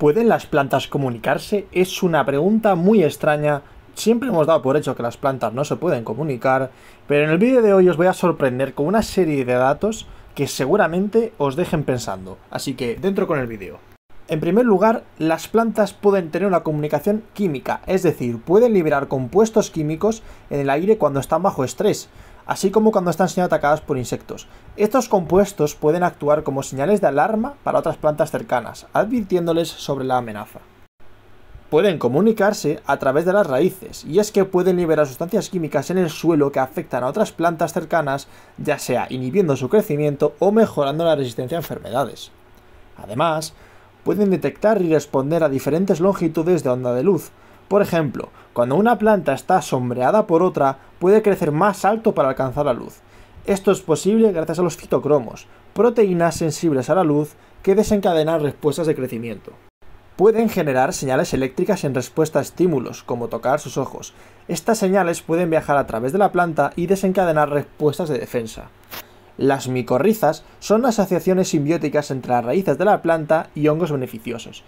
¿Pueden las plantas comunicarse? Es una pregunta muy extraña. Siempre hemos dado por hecho que las plantas no se pueden comunicar, pero en el vídeo de hoy os voy a sorprender con una serie de datos que seguramente os dejen pensando. Así que dentro con el vídeo. En primer lugar, las plantas pueden tener una comunicación química, es decir, pueden liberar compuestos químicos en el aire cuando están bajo estrés, así como cuando están siendo atacadas por insectos. Estos compuestos pueden actuar como señales de alarma para otras plantas cercanas, advirtiéndoles sobre la amenaza. Pueden comunicarse a través de las raíces, y es que pueden liberar sustancias químicas en el suelo que afectan a otras plantas cercanas, ya sea inhibiendo su crecimiento o mejorando la resistencia a enfermedades. Además, pueden detectar y responder a diferentes longitudes de onda de luz. Por ejemplo, cuando una planta está sombreada por otra, puede crecer más alto para alcanzar la luz. Esto es posible gracias a los fitocromos, proteínas sensibles a la luz que desencadenan respuestas de crecimiento. Pueden generar señales eléctricas en respuesta a estímulos, como tocar sus ojos. Estas señales pueden viajar a través de la planta y desencadenar respuestas de defensa. Las micorrizas son asociaciones simbióticas entre las raíces de la planta y hongos beneficiosos.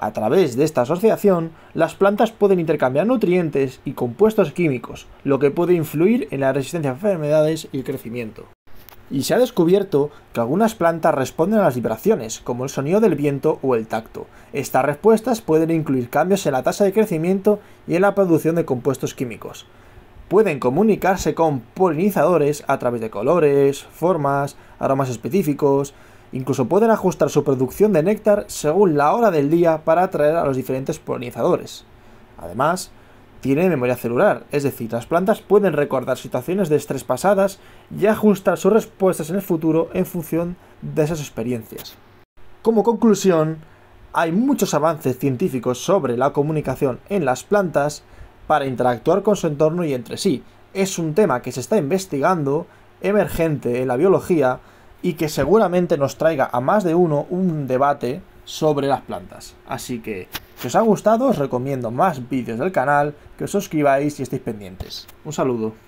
A través de esta asociación, las plantas pueden intercambiar nutrientes y compuestos químicos, lo que puede influir en la resistencia a enfermedades y el crecimiento. Y se ha descubierto que algunas plantas responden a las vibraciones, como el sonido del viento o el tacto. Estas respuestas pueden incluir cambios en la tasa de crecimiento y en la producción de compuestos químicos pueden comunicarse con polinizadores a través de colores, formas, aromas específicos, incluso pueden ajustar su producción de néctar según la hora del día para atraer a los diferentes polinizadores. Además, tiene memoria celular, es decir, las plantas pueden recordar situaciones de estrés pasadas y ajustar sus respuestas en el futuro en función de esas experiencias. Como conclusión, hay muchos avances científicos sobre la comunicación en las plantas para interactuar con su entorno y entre sí. Es un tema que se está investigando, emergente en la biología, y que seguramente nos traiga a más de uno un debate sobre las plantas. Así que, si os ha gustado, os recomiendo más vídeos del canal, que os suscribáis y estéis pendientes. Un saludo.